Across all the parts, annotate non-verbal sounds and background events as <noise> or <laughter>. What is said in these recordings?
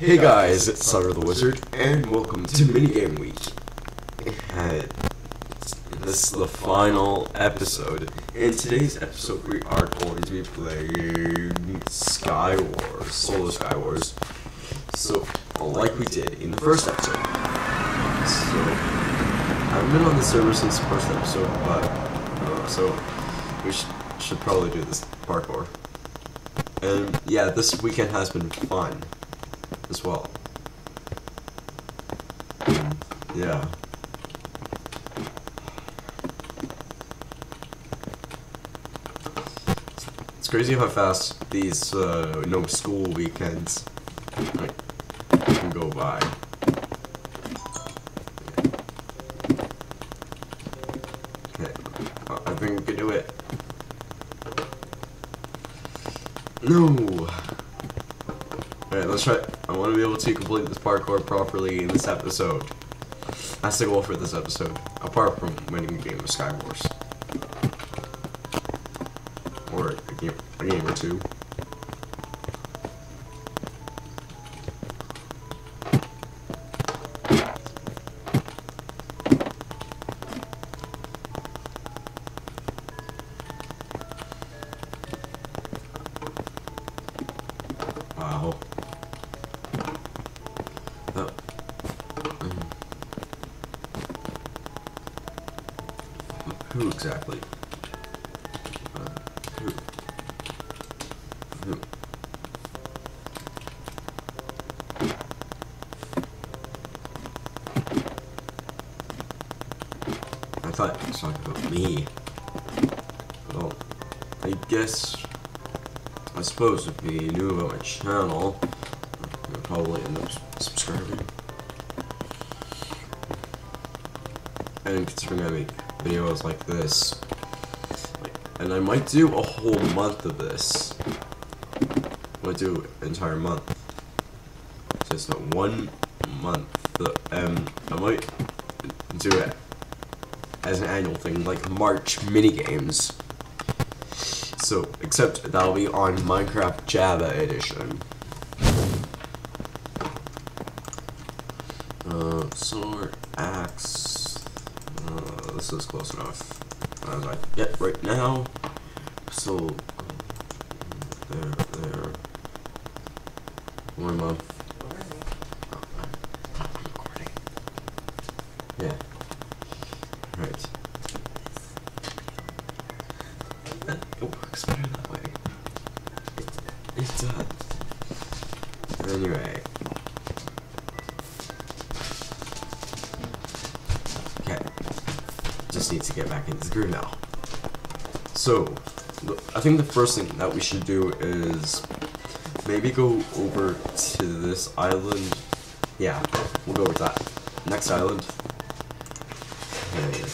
Hey guys, it's Sutter the Wizard, and welcome to Minigame Week. This is the final episode. In today's episode, we are going to be playing Sky Wars, Solo Sky Wars. So, like we did in the first episode. So, I haven't been on the server since the first episode, but, uh, so, we sh should probably do this parkour. And, yeah, this weekend has been fun as well. Yeah. It's crazy how fast these uh, no school weekends like, can go by. Okay, I think we can do it. No. Alright, let's try. I want to be able to complete this parkour properly in this episode. That's the goal for this episode, apart from winning a game of Sky Wars. Or a game, a game or two. Who exactly? Uh, who? Who? I thought he was talking about me. Well, I guess I suppose if you knew about my channel, you'd probably end up subscribing. And considering I make videos like this, and I might do a whole month of this. I might do an entire month. It's not one month. Um, I might do it as an annual thing, like March mini games. So, except that'll be on Minecraft Java Edition. Uh, sword, axe. Uh, this is close enough I get right now. So, there, there. One recording. Yeah. Right. It works better that way. It, it does. Anyway. Need to get back into the groove now. So, I think the first thing that we should do is maybe go over to this island. Yeah, we'll go with that. Next island. Okay.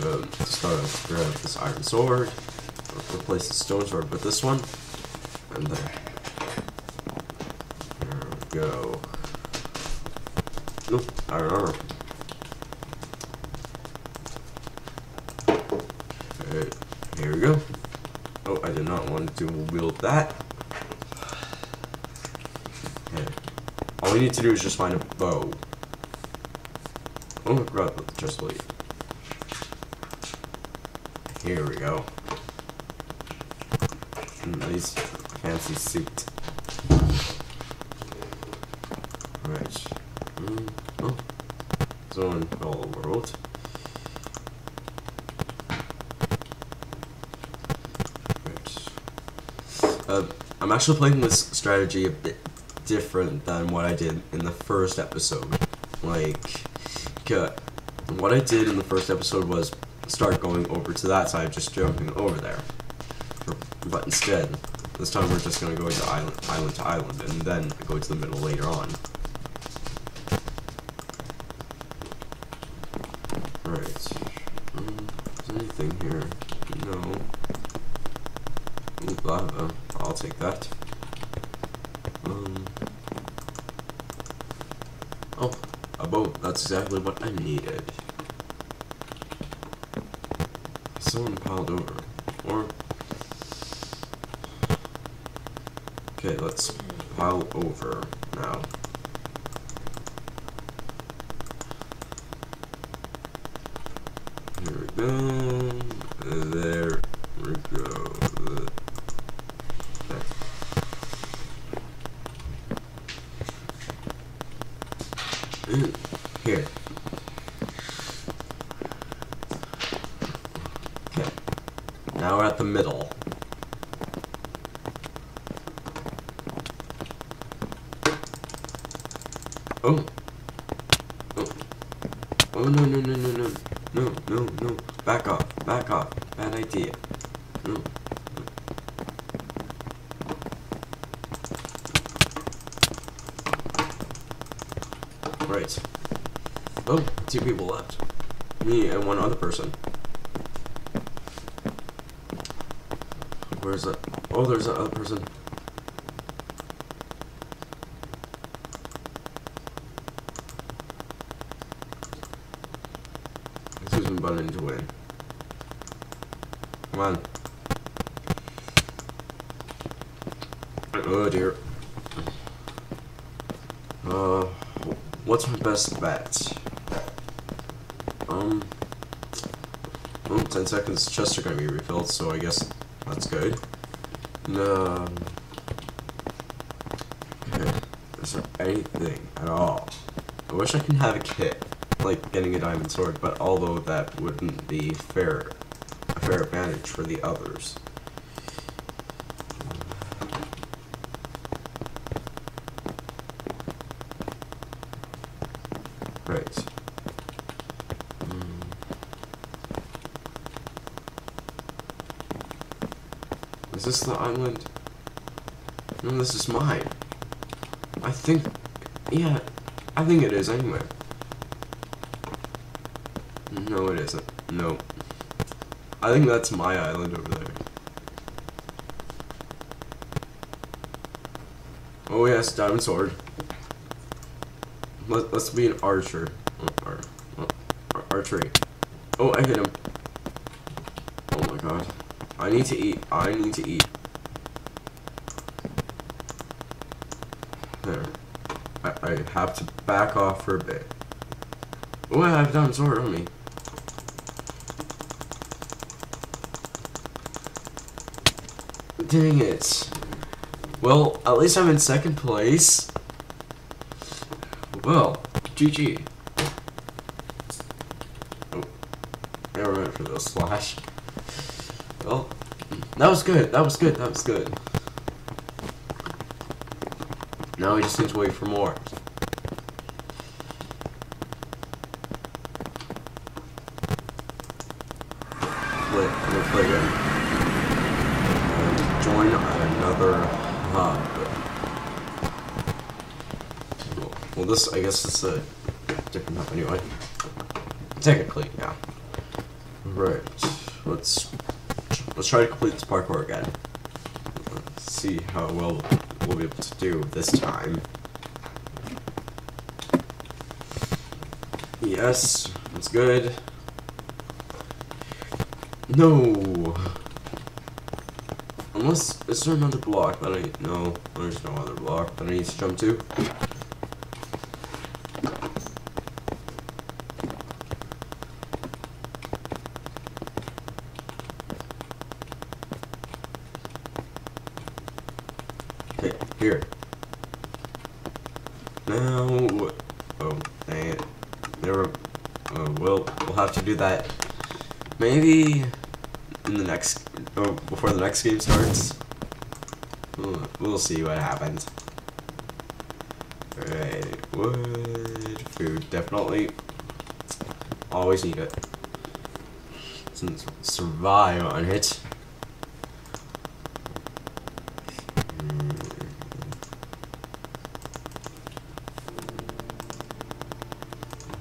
Gonna start off grab this iron sword, replace the stone sword with this one, and there. There we go. Nope, iron armor. Okay, here we go. Oh, I did not want to wield that. Okay. All we need to do is just find a bow. Oh, about the chest plate. Here we go. Nice fancy suit. Right. Mm, oh. In all world. Right. Uh, I'm actually playing this strategy a bit different than what I did in the first episode. Like, what I did in the first episode was start going over to that side, just jumping over there. But instead, this time we're just gonna go to island, island to island, and then go to the middle later on. That's exactly what I needed. Someone piled over. Or. Okay, let's pile over. now. Here we go. There we go. Here. Okay. Now we're at the middle. Oh. Oh. Oh no no no no no. No no no. Back off. Back off. Bad idea. No. Right. Oh, two people left. Me and one other person. Where's that? Oh, there's that other person. Susan Bunning to win. Come on. Oh dear. Uh, what's my best bet? Um, oh, 10 seconds, chests are gonna be refilled, so I guess that's good. No. Okay, is there anything at all? I wish I can have a kit, like getting a diamond sword, but although that wouldn't be fair, a fair advantage for the others. Right. Hmm. Is this the island? No, this is mine. I think, yeah, I think it is anyway. No, it isn't. No. I think that's my island over there. Oh yes, diamond sword. Let, let's be an archer. Uh, ar oh, ar archery. Oh, I hit him. Oh my god. I need to eat. I need to eat. There. I, I have to back off for a bit. Oh, I have diamond sword on me. Dang it. Well, at least I'm in second place. Well, GG. Oh, never went for the slash. Well, that was good. That was good. That was good. Now we just need to wait for more. I'm gonna play again. Uh, join another hub. Well, well, this, I guess, is a different map anyway. Technically, yeah. Right. Let's let's try to complete this parkour again. Let's see how well we'll be able to do this time. Yes, that's good. No. Unless is there another block that I no, there's no other block that I need to jump to. Okay, here. Now, oh, dang it. There, uh, we'll, we'll have to do that maybe in the next, oh, before the next game starts. We'll, we'll see what happens. Alright, wood, food, definitely. Always need it. Since survive on it.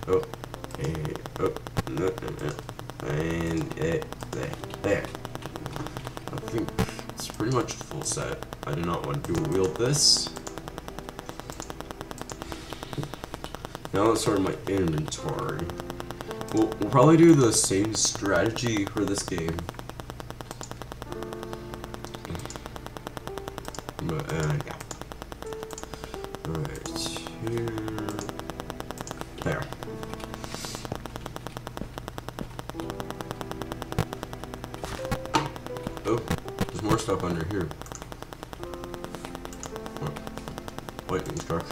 Oh, and, oh, no, no, no. and it, there, there. I think it's pretty much a full set. I do not want to wield this. Now let's sort my inventory. We'll, we'll probably do the same strategy for this game. But, uh, yeah. Here. There. Oh, there's more stuff under here. Lightning struck.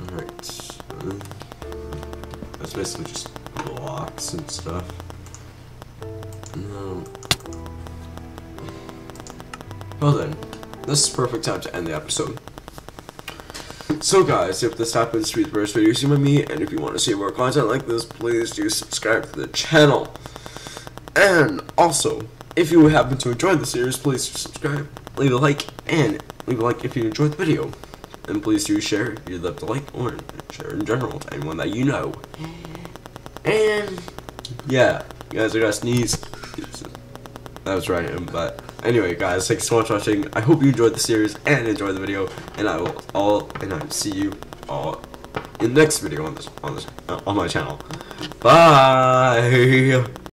Alright. that's basically just blocks and stuff. No. Well then, this is perfect time to end the episode. So guys, if this happens to be the first video you see with me, and if you want to see more content like this, please do subscribe to the channel. And also, if you happen to enjoy the series, please subscribe, leave a like, and leave a like if you enjoyed the video. And please do share if you'd love to like or share in general to anyone that you know. And yeah, guys are gonna sneeze. That was right, but anyway, guys, thanks so much for watching. I hope you enjoyed the series and enjoyed the video, and I will all and I will see you all in the next video on this on this on my channel. Bye. <laughs>